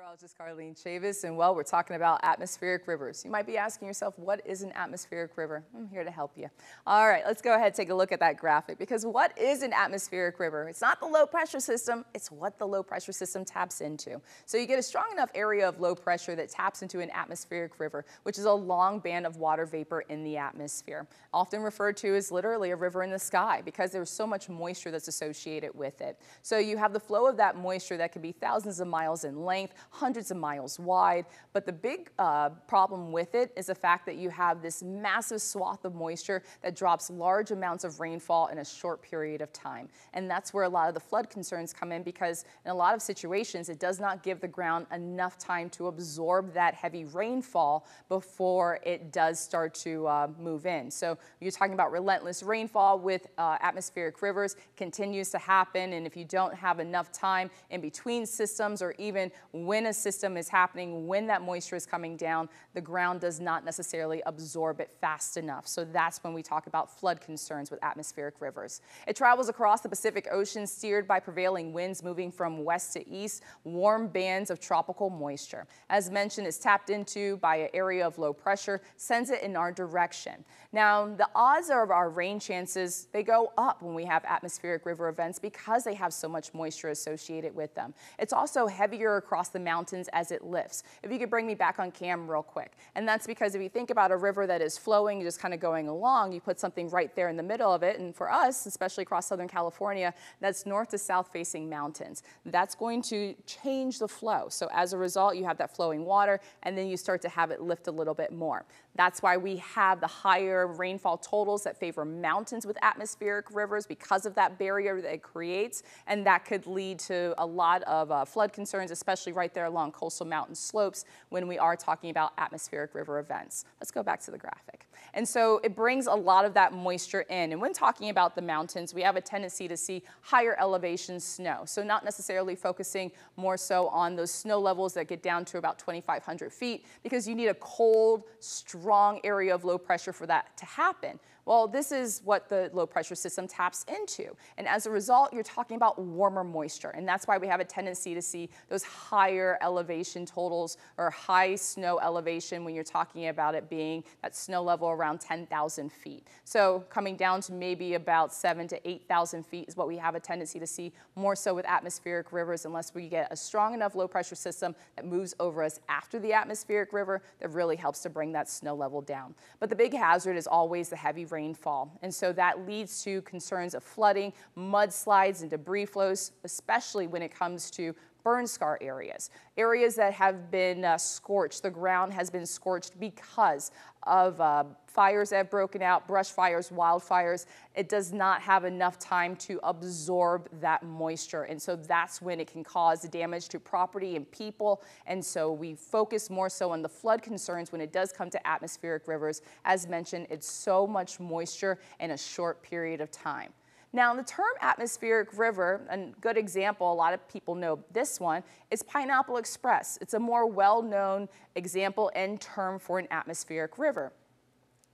Meteorologist Carlene Chavis, and well, we're talking about atmospheric rivers. You might be asking yourself, what is an atmospheric river? I'm here to help you. All right, let's go ahead and take a look at that graphic because what is an atmospheric river? It's not the low pressure system, it's what the low pressure system taps into. So you get a strong enough area of low pressure that taps into an atmospheric river, which is a long band of water vapor in the atmosphere, often referred to as literally a river in the sky because there's so much moisture that's associated with it. So you have the flow of that moisture that can be thousands of miles in length, hundreds of miles wide. But the big uh, problem with it is the fact that you have this massive swath of moisture that drops large amounts of rainfall in a short period of time. And that's where a lot of the flood concerns come in because in a lot of situations, it does not give the ground enough time to absorb that heavy rainfall before it does start to uh, move in. So you're talking about relentless rainfall with uh, atmospheric rivers continues to happen. And if you don't have enough time in between systems or even when a system is happening, when that moisture is coming down, the ground does not necessarily absorb it fast enough. So that's when we talk about flood concerns with atmospheric rivers. It travels across the Pacific Ocean, steered by prevailing winds moving from west to east, warm bands of tropical moisture. As mentioned, it's tapped into by an area of low pressure, sends it in our direction. Now, the odds of our rain chances, they go up when we have atmospheric river events because they have so much moisture associated with them. It's also heavier across the mountains as it lifts. If you could bring me back on cam real quick. And that's because if you think about a river that is flowing, just kind of going along, you put something right there in the middle of it. And for us, especially across Southern California, that's north to south facing mountains. That's going to change the flow. So as a result, you have that flowing water and then you start to have it lift a little bit more. That's why we have the higher rainfall totals that favor mountains with atmospheric rivers because of that barrier that it creates. And that could lead to a lot of uh, flood concerns, especially right there along coastal mountain slopes when we are talking about atmospheric river events. Let's go back to the graphic. And so it brings a lot of that moisture in. And when talking about the mountains, we have a tendency to see higher elevation snow. So not necessarily focusing more so on those snow levels that get down to about 2,500 feet because you need a cold, strong area of low pressure for that to happen. Well, this is what the low pressure system taps into. And as a result, you're talking about warmer moisture. And that's why we have a tendency to see those higher elevation totals or high snow elevation when you're talking about it being that snow level around 10,000 feet. So coming down to maybe about seven to 8,000 feet is what we have a tendency to see more so with atmospheric rivers unless we get a strong enough low pressure system that moves over us after the atmospheric river that really helps to bring that snow level down. But the big hazard is always the heavy rainfall. And so that leads to concerns of flooding, mudslides, and debris flows, especially when it comes to burn scar areas, areas that have been uh, scorched. The ground has been scorched because of uh, fires that have broken out, brush fires, wildfires. It does not have enough time to absorb that moisture. And so that's when it can cause damage to property and people. And so we focus more so on the flood concerns when it does come to atmospheric rivers. As mentioned, it's so much moisture in a short period of time. Now, the term atmospheric river, a good example, a lot of people know this one, is Pineapple Express. It's a more well-known example and term for an atmospheric river.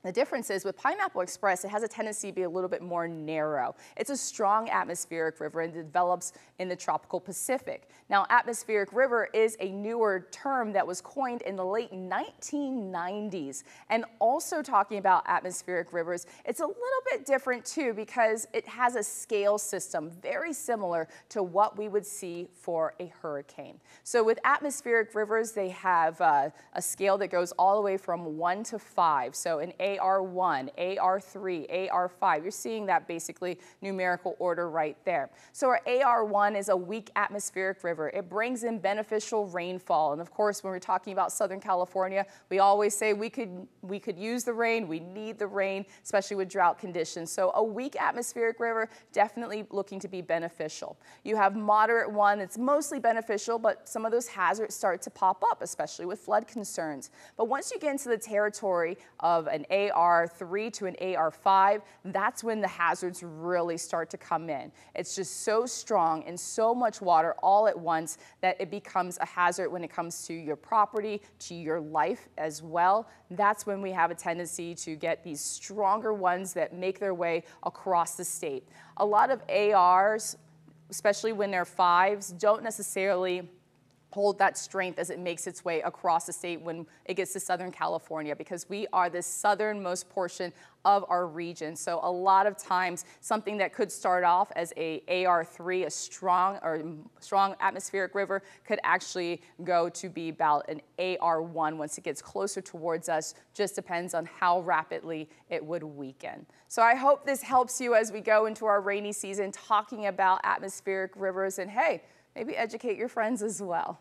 The difference is with Pineapple Express, it has a tendency to be a little bit more narrow. It's a strong atmospheric river and develops in the tropical Pacific. Now, atmospheric river is a newer term that was coined in the late 1990s. And also talking about atmospheric rivers, it's a little bit different too because it has a scale system very similar to what we would see for a hurricane. So with atmospheric rivers, they have uh, a scale that goes all the way from one to five. So an A AR1, AR3, AR5. You're seeing that basically numerical order right there. So our AR1 is a weak atmospheric river. It brings in beneficial rainfall. And of course, when we're talking about Southern California, we always say we could, we could use the rain, we need the rain, especially with drought conditions. So a weak atmospheric river, definitely looking to be beneficial. You have moderate one it's mostly beneficial, but some of those hazards start to pop up, especially with flood concerns. But once you get into the territory of an AR3 to an AR5, that's when the hazards really start to come in. It's just so strong and so much water all at once that it becomes a hazard when it comes to your property, to your life as well. That's when we have a tendency to get these stronger ones that make their way across the state. A lot of ARs, especially when they're fives, don't necessarily hold that strength as it makes its way across the state when it gets to Southern California because we are the southernmost portion of our region. So a lot of times something that could start off as a AR3, a strong or strong atmospheric river could actually go to be about an AR1 once it gets closer towards us. Just depends on how rapidly it would weaken. So I hope this helps you as we go into our rainy season talking about atmospheric rivers and hey, maybe educate your friends as well.